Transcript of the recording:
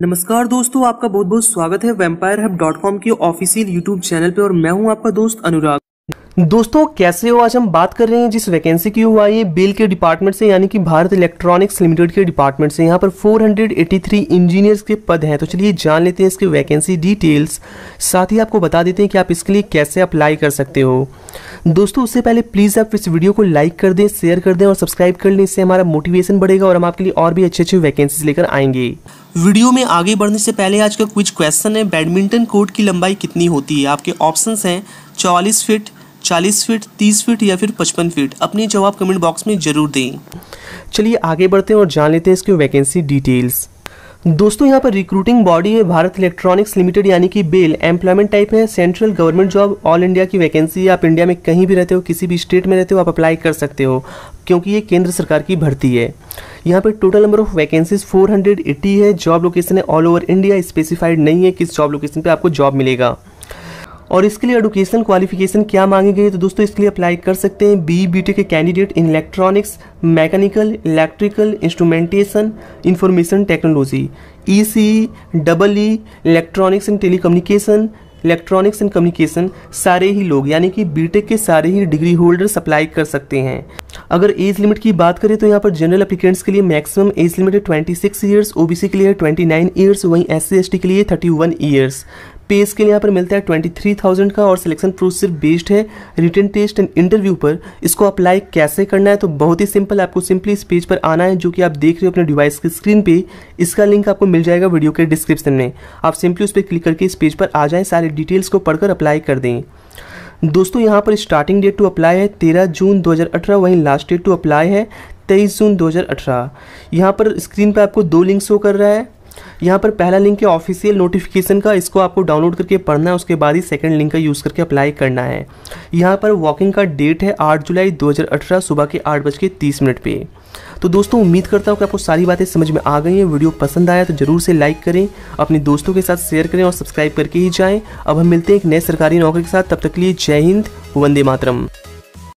नमस्कार दोस्तों, आपका बहुत बहुत स्वागत है वेम्पायर हब डॉट कॉम के ऑफिशियल यूट्यूब चैनल पे और मैं हूँ आपका दोस्त अनुराग। दोस्तों, कैसे हो? आज हम बात कर रहे हैं जिस वैकेंसी की हुआ है बेल के डिपार्टमेंट से, यानी कि भारत इलेक्ट्रॉनिक्स लिमिटेड के डिपार्टमेंट से। यहाँ पर 483 इंजीनियर्स के पद हैं। तो चलिए जान लेते हैं इसके वैकेंसी डिटेल्स साथ ही आपको बता देते हैं कि आप इसके लिए कैसे अप्लाई कर सकते हो। दोस्तों, उससे पहले प्लीज़ आप इस वीडियो को लाइक कर दें शेयर कर दें और सब्सक्राइब कर लें। इससे हमारा मोटिवेशन बढ़ेगा और हम आपके लिए और भी अच्छे अच्छे वैकेंसीज लेकर आएँगे। वीडियो में आगे बढ़ने से पहले आज का कुछ क्वेश्चन है। बैडमिंटन कोर्ट की लंबाई कितनी होती है? आपके ऑप्शंस हैं चौवालीस फीट चालीस फीट तीस फीट या फिर पचपन फीट अपने जवाब कमेंट बॉक्स में ज़रूर दें। चलिए आगे बढ़ते हैं और जान लेते हैं इसकी वैकेंसी डिटेल्स दोस्तों, यहाँ पर रिक्रूटिंग बॉडी है, भारत इलेक्ट्रॉनिक्स लिमिटेड यानी कि बेल एम्प्लॉयमेंट टाइप है central government job all India की वैकेंसी है। आप इंडिया में कहीं भी रहते हो, किसी भी स्टेट में रहते हो, आप अप्लाई कर सकते हो, क्योंकि ये केंद्र सरकार की भर्ती है। यहाँ पर टोटल नंबर ऑफ़ वैकेंसीज 480 है। जॉब लोकेशन है ऑल ओवर इंडिया स्पेसिफाइड नहीं है किस जॉब लोकेशन पर आपको जॉब मिलेगा। और इसके लिए एडुकेशन क्वालिफिकेशन क्या मांगी गई तो दोस्तों, इसके लिए अप्लाई कर सकते हैं बी बी के candidate in electronics mechanical electrical instrumentation information technology E C double E electronics and telecommunication electronics and communication सारे ही लोग, यानी कि बीटेक के सारे ही डिग्री होल्डर्स अप्लाई कर सकते हैं। अगर एज लिमिट की बात करें तो यहाँ पर जनरल अप्लीकेंट्स के लिए मैक्सिमम एज लिमिट है ट्वेंटी सिक्स ईयर्स ओबीसी के लिए ट्वेंटी नाइन ईयर्स वहीं एस सी के लिए थर्टी वन ईयर्स पे लिए यहाँ पर मिलता है ट्वेंटी थ्री थाउज़ेंड का और सिलेक्शन सिर्फ़ बेस्ड है। रिटर्न टेस्ट एंड इंटरव्यू पर इसको अप्लाई कैसे करना है? तो बहुत ही सिंपल आपको सिंपली इस पेज पर आना है, जो कि आप देख रहे हो अपने डिवाइस की स्क्रीन पे। इसका लिंक आपको मिल जाएगा वीडियो के डिस्क्रिप्शन में। आप सिंपली उस पर क्लिक करके इस पेज पर आ जाएँ, सारे डिटेल्स को पढ़कर अप्लाई कर दें। दोस्तों, यहाँ पर स्टार्टिंग डेट टू अप्लाई है, तेरह जून 2018 वहीं लास्ट डेट टू अप्लाई है, तेईस जून 2018 यहाँ पर स्क्रीन पर आपको दो लिंक शो कर रहा है। यहाँ पर पहला लिंक है ऑफिशियल नोटिफिकेशन का, इसको आपको डाउनलोड करके पढ़ना है, उसके बाद ही सेकंड लिंक का यूज़ करके अप्लाई करना है। यहाँ पर वॉकिंग का डेट है आठ जुलाई 2018 सुबह के आठ बज के तीस मिनट पे। तो दोस्तों, उम्मीद करता हूँ कि आपको सारी बातें समझ में आ गई हैं। वीडियो पसंद आया तो ज़रूर से लाइक करें, अपने दोस्तों के साथ शेयर करें और सब्सक्राइब करके ही जाएँ। अब हम मिलते हैं एक नए सरकारी नौकरी के साथ। तब तक के लिए जय हिंद, वंदे मातरम।